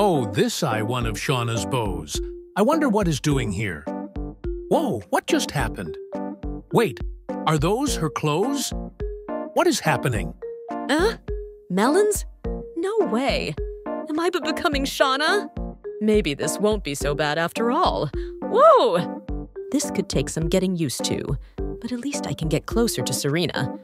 Oh, this eye one of Shauna's bows. I wonder what is doing here. Whoa, what just happened? Wait, are those her clothes? What is happening? Huh? Melons? No way. Am I but becoming Shauna? Maybe this won't be so bad after all. Whoa! This could take some getting used to, but at least I can get closer to Serena.